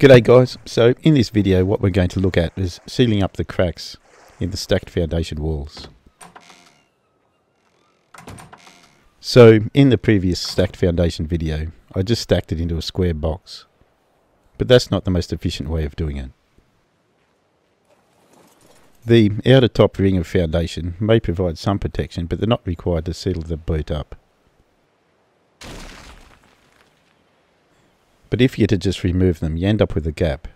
G'day guys, so in this video what we're going to look at is sealing up the cracks in the stacked foundation walls. So in the previous stacked foundation video I just stacked it into a square box, but that's not the most efficient way of doing it. The outer top ring of foundation may provide some protection but they're not required to seal the boot up. But if you to just remove them, you end up with a gap.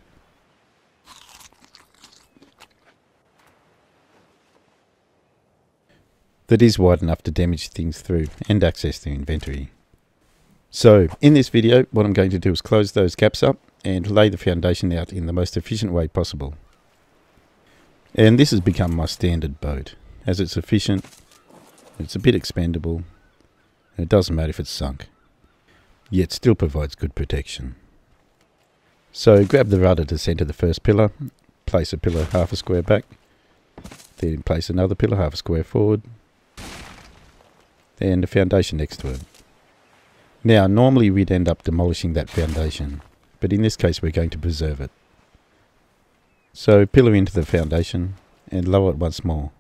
That is wide enough to damage things through and access the inventory. So, in this video, what I'm going to do is close those gaps up and lay the foundation out in the most efficient way possible. And this has become my standard boat, as it's efficient, it's a bit expendable, and it doesn't matter if it's sunk yet still provides good protection. So grab the rudder to centre the first pillar, place a pillar half a square back, then place another pillar half a square forward, and the foundation next to it. Now normally we'd end up demolishing that foundation, but in this case we're going to preserve it. So pillar into the foundation and lower it once more.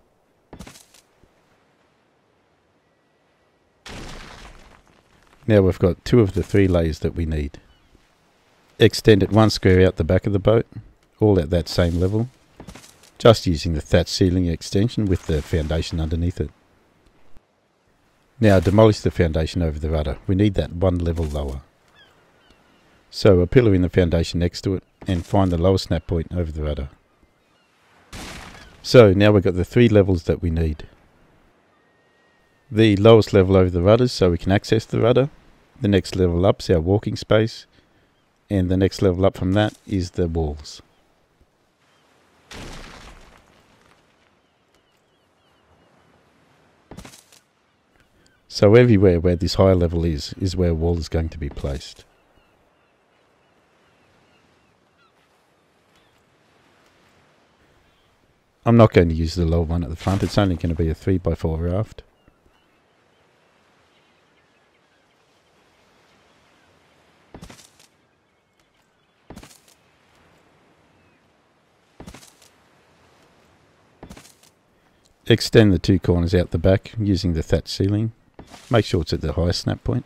Now we've got two of the three layers that we need. Extend it one square out the back of the boat, all at that same level, just using the thatch ceiling extension with the foundation underneath it. Now demolish the foundation over the rudder. We need that one level lower. So a pillar in the foundation next to it and find the lowest snap point over the rudder. So now we've got the three levels that we need the lowest level over the rudders so we can access the rudder. The next level up is our walking space. And the next level up from that is the walls. So everywhere where this higher level is, is where wall is going to be placed. I'm not going to use the lower one at the front, it's only going to be a 3x4 raft. Extend the two corners out the back using the thatch ceiling. Make sure it's at the highest snap point.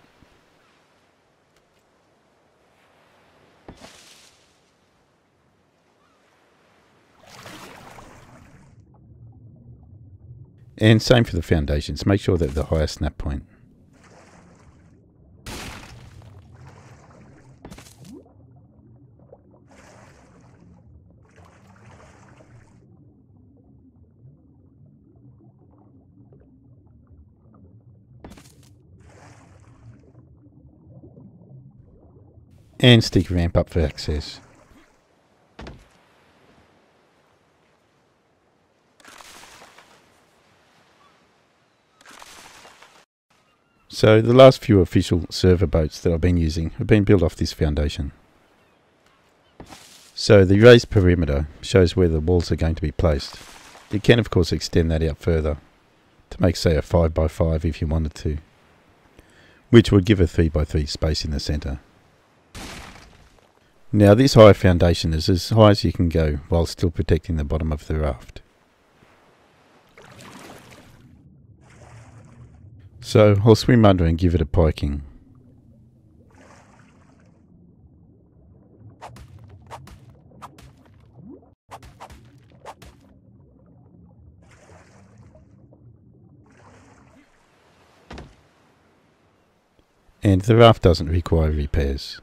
And same for the foundations. Make sure they're at the highest snap point. And stick ramp up for access. So the last few official server boats that I've been using have been built off this foundation. So the raised perimeter shows where the walls are going to be placed. You can of course extend that out further to make say a 5x5 if you wanted to, which would give a 3x3 space in the centre. Now this high foundation is as high as you can go while still protecting the bottom of the raft. So I'll swim under and give it a piking. And the raft doesn't require repairs.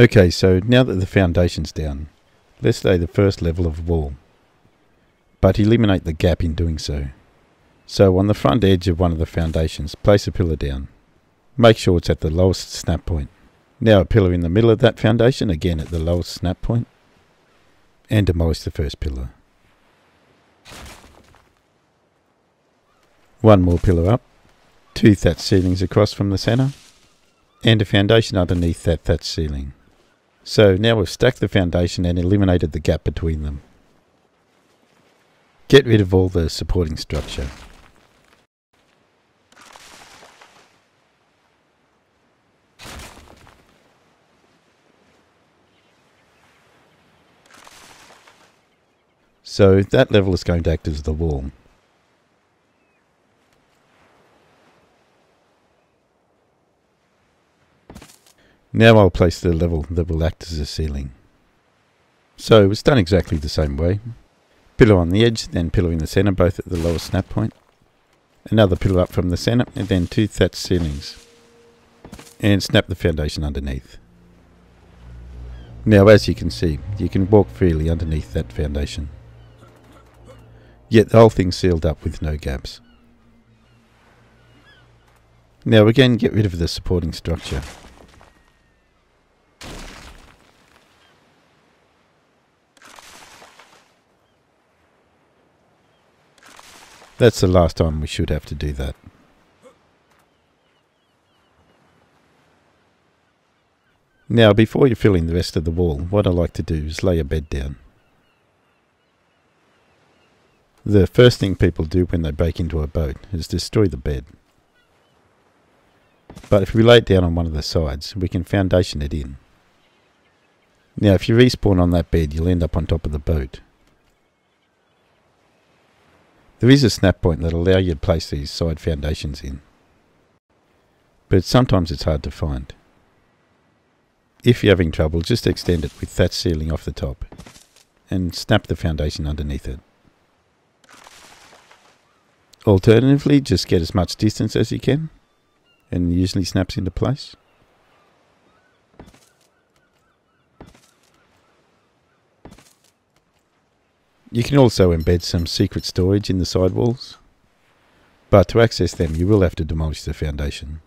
Okay, so now that the foundation's down, let's lay the first level of wall, but eliminate the gap in doing so. So on the front edge of one of the foundations, place a pillar down. Make sure it's at the lowest snap point. Now a pillar in the middle of that foundation, again at the lowest snap point, and demolish the first pillar. One more pillar up, two thatch ceilings across from the centre, and a foundation underneath that thatch ceiling. So now we've stacked the foundation and eliminated the gap between them. Get rid of all the supporting structure. So that level is going to act as the wall. Now I'll place the level that will act as a ceiling. So it's done exactly the same way. Pillar on the edge, then pillar in the centre, both at the lowest snap point. Another pillar up from the centre, and then two thatched ceilings. And snap the foundation underneath. Now as you can see, you can walk freely underneath that foundation. Yet the whole thing's sealed up with no gaps. Now again get rid of the supporting structure. That's the last time we should have to do that. Now before you fill in the rest of the wall, what I like to do is lay a bed down. The first thing people do when they break into a boat is destroy the bed. But if we lay it down on one of the sides, we can foundation it in. Now if you respawn on that bed, you'll end up on top of the boat. There is a snap point that allow you to place these side foundations in. But sometimes it's hard to find. If you're having trouble, just extend it with thatch ceiling off the top and snap the foundation underneath it. Alternatively, just get as much distance as you can and usually snaps into place. You can also embed some secret storage in the sidewalls, but to access them you will have to demolish the foundation.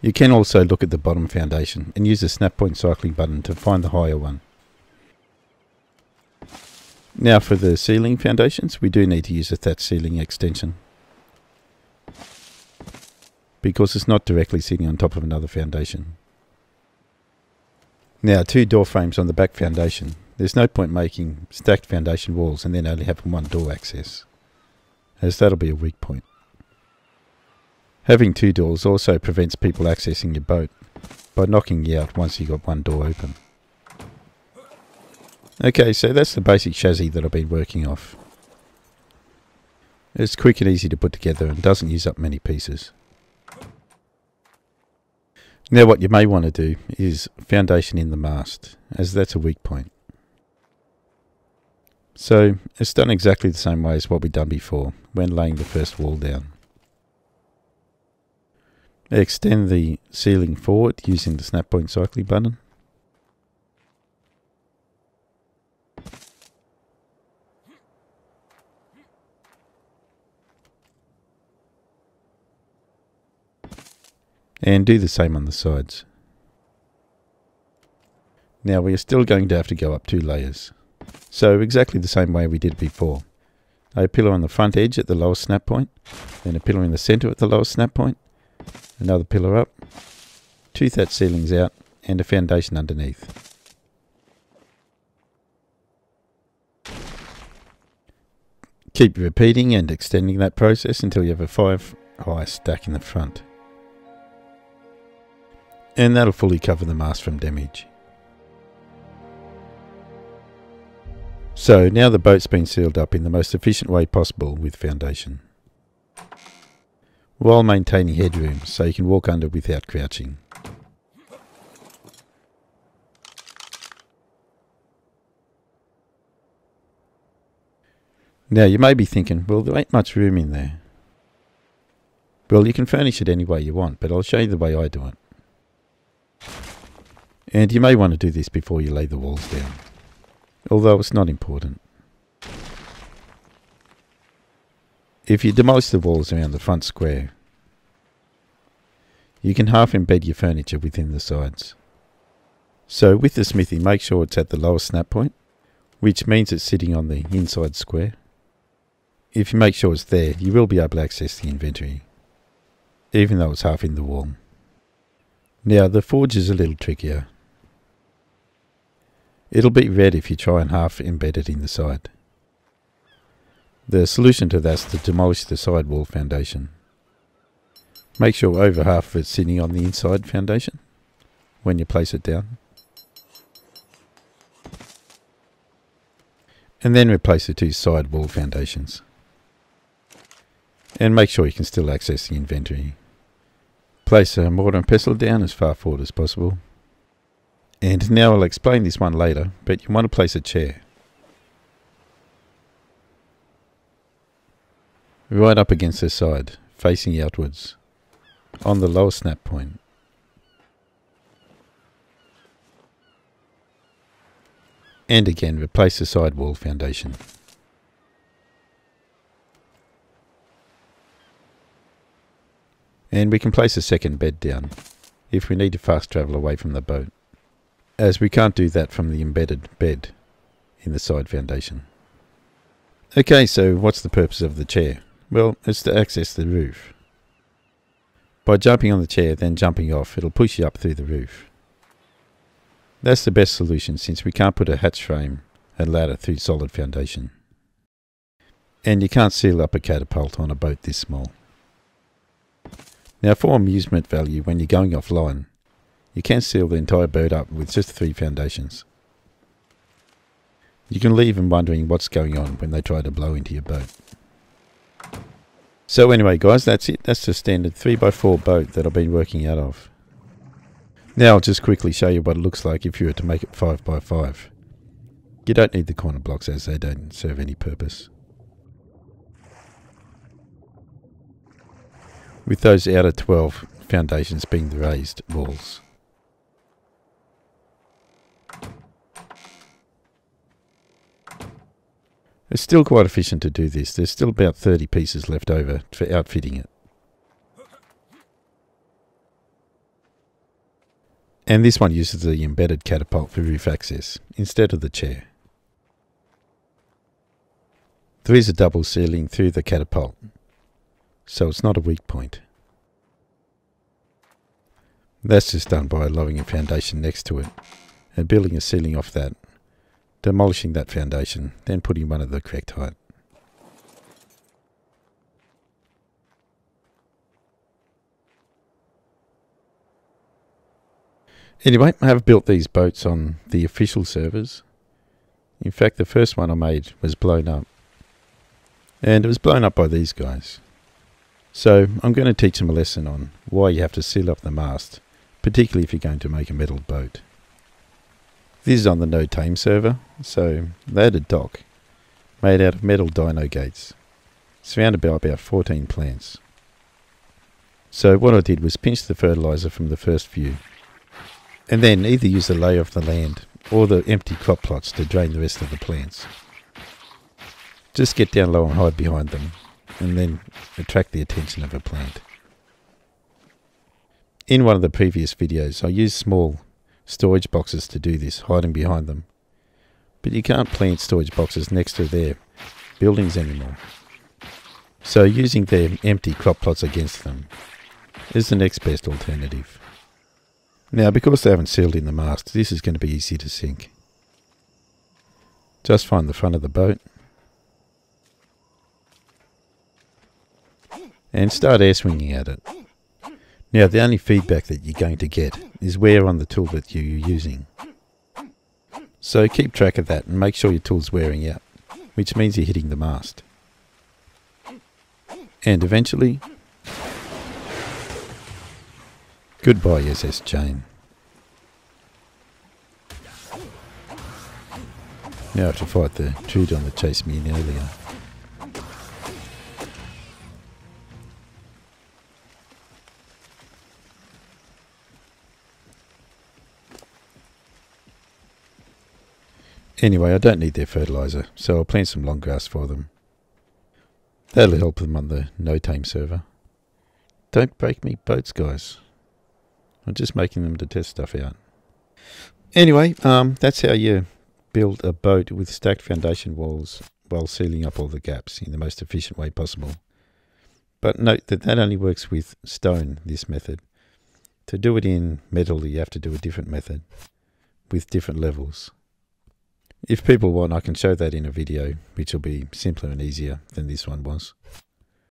You can also look at the bottom foundation and use the snap point cycling button to find the higher one. Now for the ceiling foundations, we do need to use a thatch ceiling extension. Because it's not directly sitting on top of another foundation. Now two door frames on the back foundation. There's no point making stacked foundation walls and then only having one door access. As that'll be a weak point. Having two doors also prevents people accessing your boat by knocking you out once you've got one door open. Okay, so that's the basic chassis that I've been working off. It's quick and easy to put together and doesn't use up many pieces. Now what you may want to do is foundation in the mast, as that's a weak point. So it's done exactly the same way as what we've done before when laying the first wall down. Extend the ceiling forward using the snap point cycling button. And do the same on the sides. Now we are still going to have to go up two layers. So exactly the same way we did before. A pillar on the front edge at the lowest snap point, then a pillar in the centre at the lowest snap point, another pillar up, two thatch ceilings out, and a foundation underneath. Keep repeating and extending that process until you have a five high stack in the front and that'll fully cover the mast from damage. So now the boat's been sealed up in the most efficient way possible with foundation. While maintaining headroom so you can walk under without crouching. Now you may be thinking, well there ain't much room in there. Well you can furnish it any way you want, but I'll show you the way I do it. And you may want to do this before you lay the walls down, although it's not important. If you demolish the walls around the front square, you can half embed your furniture within the sides. So with the smithy, make sure it's at the lowest snap point, which means it's sitting on the inside square. If you make sure it's there, you will be able to access the inventory, even though it's half in the wall. Now the forge is a little trickier. It'll be red if you try and half embed it in the side. The solution to that is to demolish the sidewall foundation. Make sure over half of it's sitting on the inside foundation when you place it down. And then replace the two side wall foundations. And make sure you can still access the inventory. Place a mortar and pestle down as far forward as possible. And now I'll explain this one later, but you want to place a chair. Right up against the side, facing outwards, on the lower snap point. And again, replace the side wall foundation. And we can place a second bed down if we need to fast travel away from the boat, as we can't do that from the embedded bed in the side foundation. Okay, so what's the purpose of the chair? Well, it's to access the roof. By jumping on the chair, then jumping off, it'll push you up through the roof. That's the best solution since we can't put a hatch frame and ladder through solid foundation. And you can't seal up a catapult on a boat this small. Now for amusement value, when you're going offline, you can seal the entire boat up with just three foundations. You can leave them wondering what's going on when they try to blow into your boat. So anyway guys, that's it. That's the standard 3x4 boat that I've been working out of. Now I'll just quickly show you what it looks like if you were to make it 5x5. You don't need the corner blocks as they don't serve any purpose. with those outer 12 foundations being the raised walls. It's still quite efficient to do this. There's still about 30 pieces left over for outfitting it. And this one uses the embedded catapult for roof access instead of the chair. There is a double ceiling through the catapult, so it's not a weak point. That's just done by lowering a foundation next to it and building a ceiling off that, demolishing that foundation, then putting one of the correct height. Anyway, I have built these boats on the official servers. In fact, the first one I made was blown up. And it was blown up by these guys. So I'm going to teach them a lesson on why you have to seal up the mast, particularly if you're going to make a metal boat. This is on the No Tame server, so they had a dock made out of metal dino gates, surrounded by about 14 plants. So what I did was pinch the fertilizer from the first few, and then either use the lay of the land or the empty crop plots to drain the rest of the plants. Just get down low and hide behind them and then attract the attention of a plant. In one of the previous videos, I used small storage boxes to do this, hiding behind them. But you can't plant storage boxes next to their buildings anymore. So using their empty crop plots against them is the next best alternative. Now, because they haven't sealed in the mast, this is going to be easy to sink. Just find the front of the boat and start air swinging at it. Now the only feedback that you're going to get is wear on the tool that you're using. So keep track of that and make sure your tool's wearing out, which means you're hitting the mast. And eventually, goodbye SS Jane. Now I have to fight the Troodon that chased me in earlier. Anyway, I don't need their fertiliser, so I'll plant some long grass for them. That'll help them on the no tame server. Don't break me boats, guys. I'm just making them to test stuff out. Anyway, um, that's how you build a boat with stacked foundation walls while sealing up all the gaps in the most efficient way possible. But note that that only works with stone, this method. To do it in metal, you have to do a different method with different levels. If people want, I can show that in a video, which will be simpler and easier than this one was.